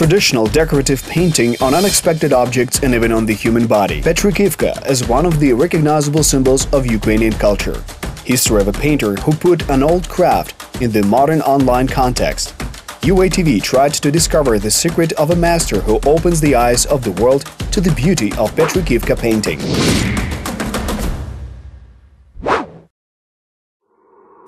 traditional decorative painting on unexpected objects and even on the human body. Petrykivka is one of the recognizable symbols of Ukrainian culture. History of a painter who put an old craft in the modern online context. UATV tried to discover the secret of a master who opens the eyes of the world to the beauty of Petrykivka painting.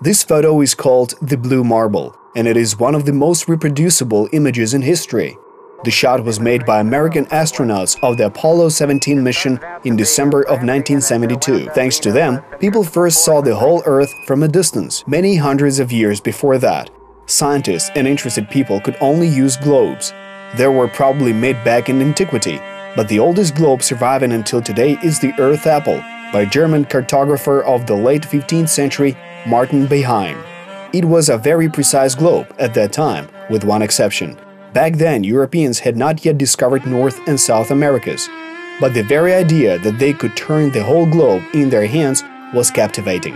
This photo is called The Blue Marble, and it is one of the most reproducible images in history. The shot was made by American astronauts of the Apollo 17 mission in December of 1972. Thanks to them, people first saw the whole Earth from a distance, many hundreds of years before that. Scientists and interested people could only use globes. They were probably made back in antiquity, but the oldest globe surviving until today is the Earth Apple by German cartographer of the late 15th century Martin Behaim. It was a very precise globe at that time, with one exception. Back then, Europeans had not yet discovered North and South Americas. But the very idea that they could turn the whole globe in their hands was captivating.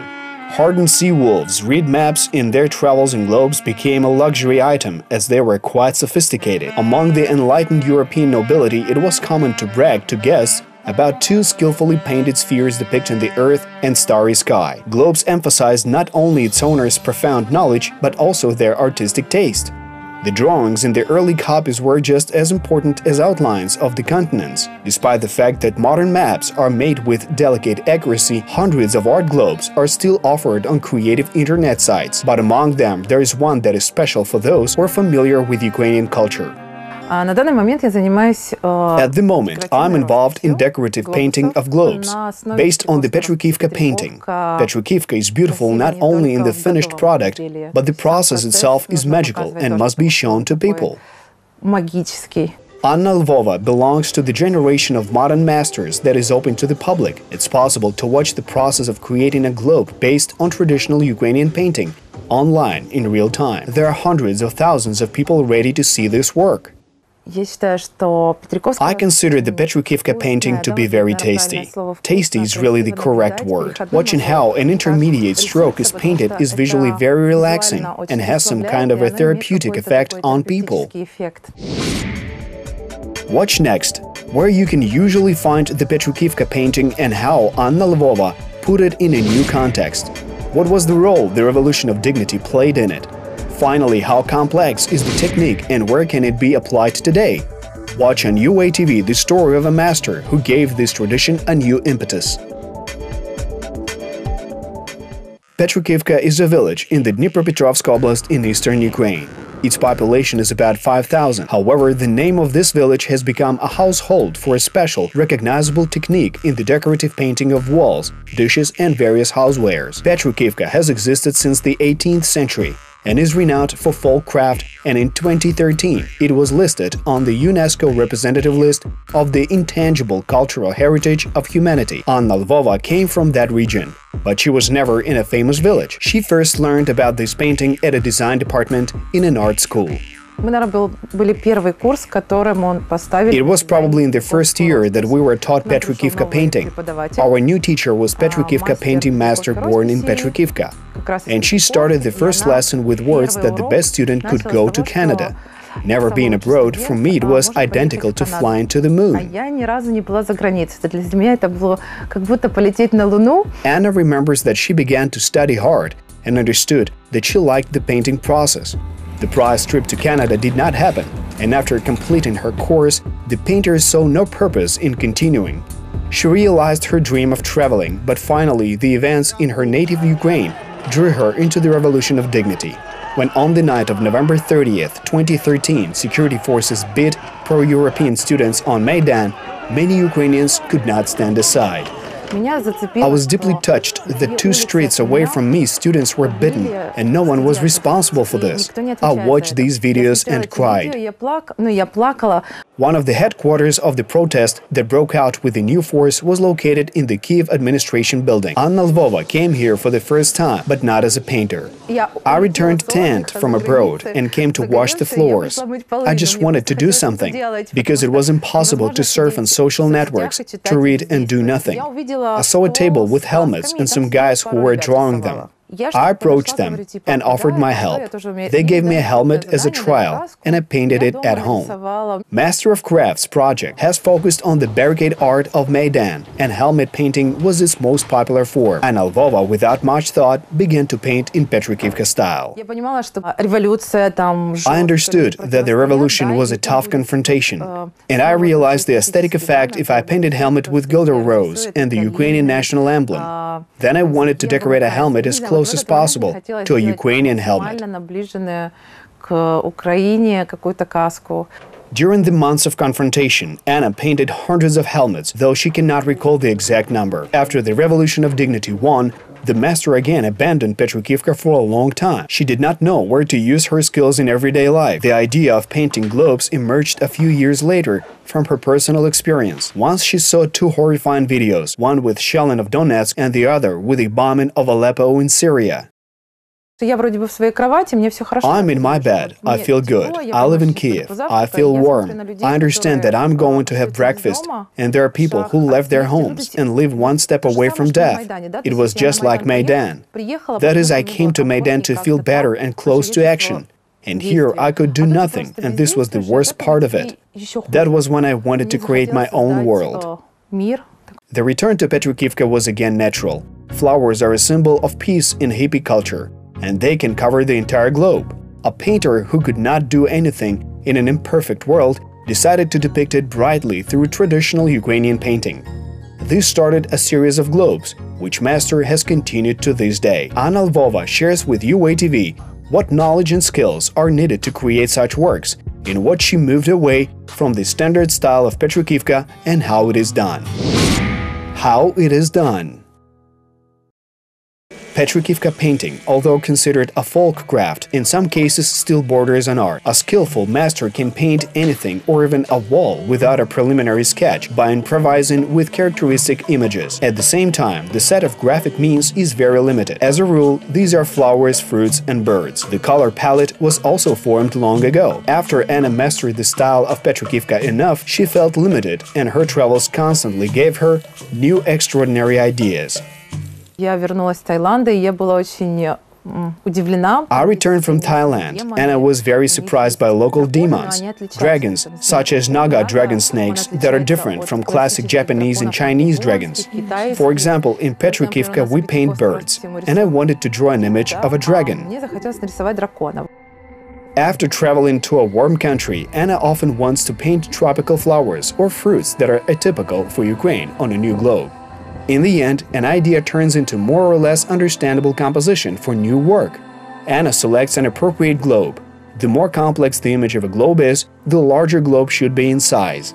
Hardened sea wolves read maps in their travels and globes became a luxury item as they were quite sophisticated. Among the enlightened European nobility, it was common to brag to guests about two skillfully painted spheres depicting the Earth and starry sky. Globes emphasized not only its owner's profound knowledge, but also their artistic taste. The drawings in the early copies were just as important as outlines of the continents. Despite the fact that modern maps are made with delicate accuracy, hundreds of art globes are still offered on creative internet sites, but among them there is one that is special for those who are familiar with Ukrainian culture. At the moment, I'm involved in decorative painting of globes, based on the Petrykivka painting. Petrykivka is beautiful not only in the finished product, but the process itself is magical and must be shown to people. Anna Lvova belongs to the generation of modern masters that is open to the public. It's possible to watch the process of creating a globe based on traditional Ukrainian painting online in real time. There are hundreds of thousands of people ready to see this work. I consider the Petrykivka painting to be very tasty. Tasty is really the correct word. Watching how an intermediate stroke is painted is visually very relaxing and has some kind of a therapeutic effect on people. Watch next, where you can usually find the Petrykivka painting and how Anna Lvova put it in a new context. What was the role the Revolution of Dignity played in it? Finally, how complex is the technique and where can it be applied today? Watch on UATV the story of a master who gave this tradition a new impetus. Petrykivka is a village in the Dnipropetrovsk Oblast in eastern Ukraine. Its population is about 5,000. However, the name of this village has become a household for a special, recognizable technique in the decorative painting of walls, dishes and various housewares. Petrykivka has existed since the 18th century and is renowned for folk craft and in 2013 it was listed on the UNESCO representative list of the intangible cultural heritage of humanity. Anna Lvova came from that region, but she was never in a famous village. She first learned about this painting at a design department in an art school. It was probably in the first year that we were taught Petrykivka painting. Our new teacher was Petrykivka painting master born in Petrykivka. And she started the first lesson with words that the best student could go to Canada. Never being abroad, for me it was identical to flying to the moon. Anna remembers that she began to study hard and understood that she liked the painting process. The prize trip to Canada did not happen, and after completing her course, the painter saw no purpose in continuing. She realized her dream of traveling, but finally the events in her native Ukraine drew her into the revolution of dignity. When on the night of November 30th, 2013, security forces beat pro-European students on Maidan, many Ukrainians could not stand aside. I was deeply touched that two streets away from me students were bitten and no one was responsible for this. I watched these videos and cried. One of the headquarters of the protest that broke out with the new force was located in the Kiev administration building. Anna Lvova came here for the first time, but not as a painter. I returned tanned from abroad and came to wash the floors. I just wanted to do something, because it was impossible to surf on social networks, to read and do nothing. I saw a table with helmets and some guys who were drawing them. I approached them and offered my help. They gave me a helmet as a trial, and I painted it at home. Master of Crafts project has focused on the barricade art of Maidan, and helmet painting was its most popular form. Anna Lvova, without much thought, began to paint in Petrykivka style. I understood that the revolution was a tough confrontation, and I realized the aesthetic effect if I painted helmet with guelder rose and the Ukrainian national emblem. Then I wanted to decorate a helmet as close as possible to a Ukrainian helmet. During the months of confrontation, Anna painted hundreds of helmets, though she cannot recall the exact number. After the Revolution of Dignity won, the master again abandoned Petrykivka for a long time. She did not know where to use her skills in everyday life. The idea of painting globes emerged a few years later from her personal experience. Once she saw two horrifying videos, one with shelling of Donetsk and the other with the bombing of Aleppo in Syria. I'm in my bed. I feel good. I live in Kiev. I feel warm. I understand that I'm going to have breakfast, and there are people who left their homes and live one step away from death. It was just like Maidan. That is, I came to Maidan to feel better and close to action. And here I could do nothing, and this was the worst part of it. That was when I wanted to create my own world. The return to Petrykivka was again natural. Flowers are a symbol of peace in hippie culture and they can cover the entire globe. A painter who could not do anything in an imperfect world decided to depict it brightly through traditional Ukrainian painting. This started a series of globes, which Master has continued to this day. Anna Lvova shares with UATV what knowledge and skills are needed to create such works, in what she moved away from the standard style of Petrykivka and how it is done. How it is done. Petrykivka painting, although considered a folk craft, in some cases still borders on art. A skillful master can paint anything or even a wall without a preliminary sketch by improvising with characteristic images. At the same time, the set of graphic means is very limited. As a rule, these are flowers, fruits and birds. The color palette was also formed long ago. After Anna mastered the style of Petrykivka enough, she felt limited and her travels constantly gave her new extraordinary ideas. Я вернулась из Таиланда, и я была очень I returned from Thailand and I was very surprised by local demons, dragons such as Naga dragon snakes that are different from classic Japanese and Chinese dragons. For example, in Petrykivka we paint birds, and I wanted to draw an image of a dragon. After traveling to a warm country, Anna often wants to paint tropical flowers or fruits that are atypical for Ukraine on a new globe. In the end, an idea turns into more or less understandable composition for new work. Anna selects an appropriate globe. The more complex the image of a globe is, the larger globe should be in size.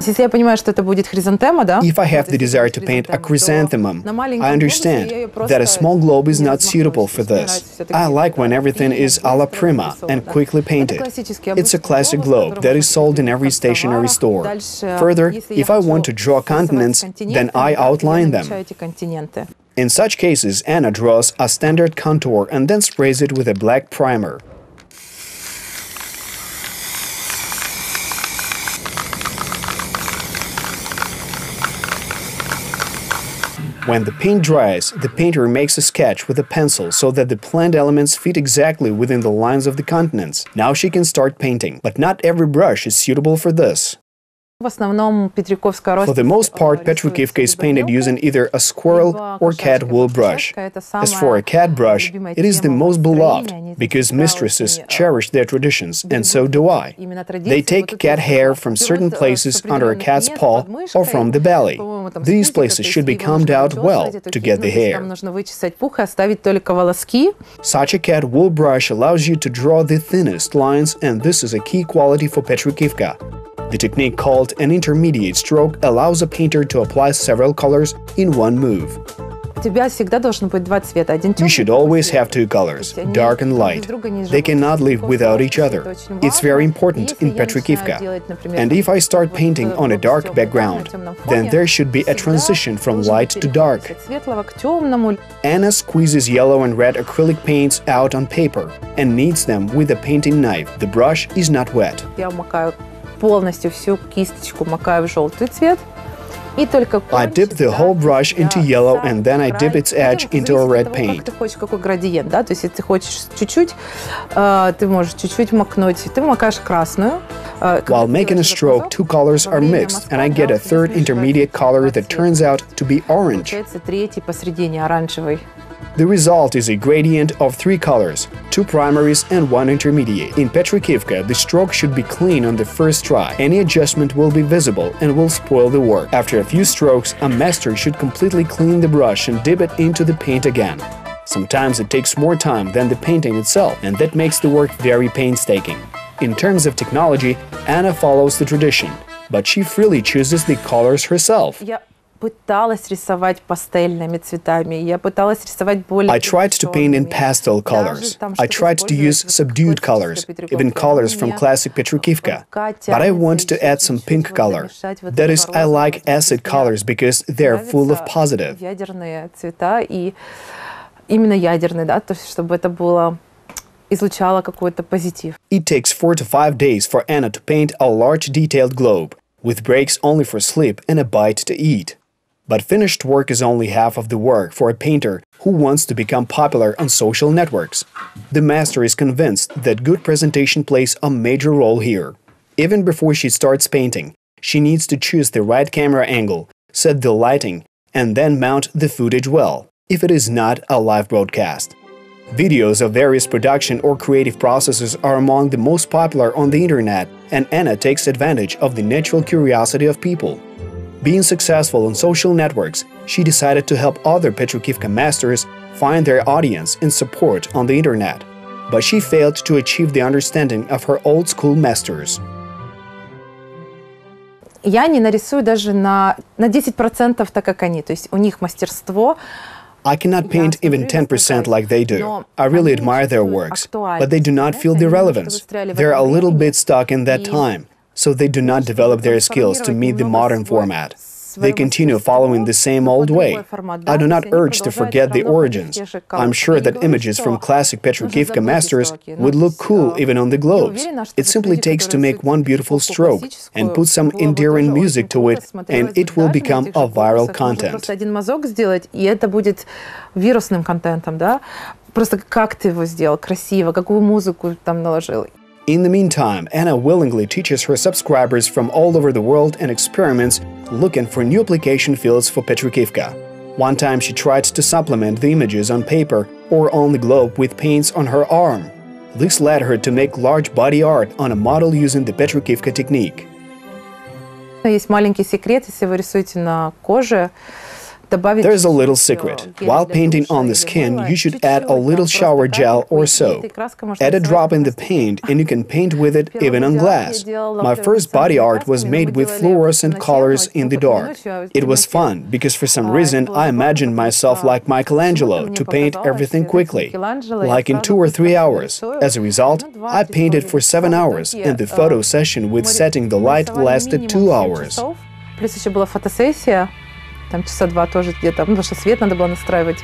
If I have the desire to paint a chrysanthemum, I understand that a small globe is not suitable for this. I like when everything is a la prima and quickly painted. It's a classic globe that is sold in every stationery store. Further, if I want to draw continents, then I outline them. In such cases, Anna draws a standard contour and then sprays it with a black primer. When the paint dries, the painter makes a sketch with a pencil so that the planned elements fit exactly within the lines of the continents. Now she can start painting, but not every brush is suitable for this. For the most part, Petrykivka is painted using either a squirrel or cat wool brush. As for a cat brush, it is the most beloved, because mistresses cherish their traditions, and so do I. They take cat hair from certain places under a cat's paw or from the belly. These places should be combed out well to get the hair. Such a cat wool brush allows you to draw the thinnest lines, and this is a key quality for Petrykivka. The technique called an intermediate stroke allows a painter to apply several colors in one move. You should always have two colors, dark and light. They cannot live without each other. It's very important in Petrykivka. And if I start painting on a dark background, then there should be a transition from light to dark. Anna squeezes yellow and red acrylic paints out on paper and kneads them with a painting knife. The brush is not wet полностью всю кисточку макаю в желтый цвет. И только I dip the whole brush into yellow and then I dip its edge into a red paint. Ты хочешь, какой градиент, да? То есть, если ты хочешь чуть-чуть, э, ты можешь чуть-чуть макнуть, ты макаешь красную. Э, While making a stroke, two colors are mixed, and I get a third intermediate color that turns out to be orange. Получается третий посередине, оранжевый. The result is a gradient of three colors, two primaries and one intermediate. In Petrykivka, the stroke should be clean on the first try. Any adjustment will be visible and will spoil the work. After a few strokes, a master should completely clean the brush and dip it into the paint again. Sometimes it takes more time than the painting itself, and that makes the work very painstaking. In terms of technology, Anna follows the tradition, but she freely chooses the colors herself. Я пыталась рисовать пастельными цветами. Я пыталась рисовать более I tried to paint in pastel colors. I tried to use subdued colors, even colors from classic Petrykivka. But I want to add some pink color. That is, I like acid colors because they are full of positive. Ядерные цвета и именно ядерные, да, то есть чтобы это было излучало какой-то позитив. It takes four to five days for Anna to paint a large detailed globe, with breaks only for sleep and a bite to eat. But finished work is only half of the work for a painter who wants to become popular on social networks. The master is convinced that good presentation plays a major role here. Even before she starts painting, she needs to choose the right camera angle, set the lighting, and then mount the footage well, if it is not a live broadcast. Videos of various production or creative processes are among the most popular on the internet, and Anna takes advantage of the natural curiosity of people. Being successful on social networks, she decided to help other Petrykivka masters find their audience and support on the internet, but she failed to achieve the understanding of her old school masters. I cannot paint even 10% like they do. I really admire their works, but they do not feel the relevance. They're a little bit stuck in that time so they do not develop their skills to meet the modern format. They continue following the same old way. I do not urge to forget the origins. I'm sure that images from classic Petrykivka masters would look cool even on the globes. It simply takes to make one beautiful stroke and put some endearing music to it, and it will become a viral content. Просто как ты его сделал красиво, какую музыку там наложил. In the meantime, Anna willingly teaches her subscribers from all over the world and experiments looking for new application fields for Petrykivka. One time she tried to supplement the images on paper or on the globe with paints on her arm. This led her to make large body art on a model using the Petrykivka technique. Есть маленький секрет, если вы рисуете there's a little secret. While painting on the skin, you should add a little shower gel or soap. Add a drop in the paint and you can paint with it even on glass. My first body art was made with fluorescent colors in the dark. It was fun because for some reason I imagined myself like Michelangelo to paint everything quickly, like in two or three hours. As a result, I painted for seven hours and the photo session with setting the light lasted two hours. Там часа два тоже где-то, ну, потому что свет надо было настраивать.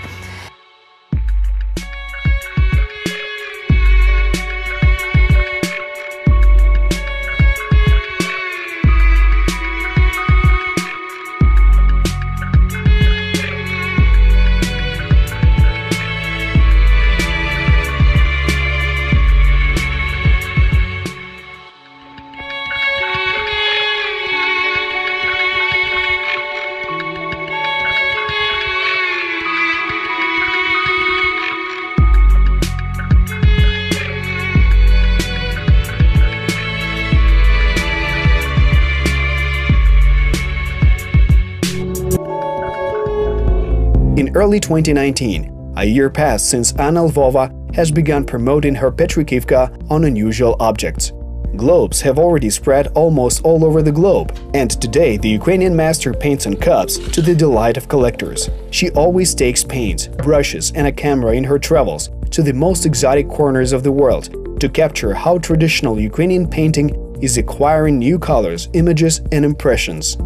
Early 2019, a year passed since Anna Lvova has begun promoting her Petrykivka on unusual objects. Globes have already spread almost all over the globe, and today the Ukrainian master paints on cups to the delight of collectors. She always takes paints, brushes, and a camera in her travels to the most exotic corners of the world to capture how traditional Ukrainian painting is acquiring new colors, images, and impressions.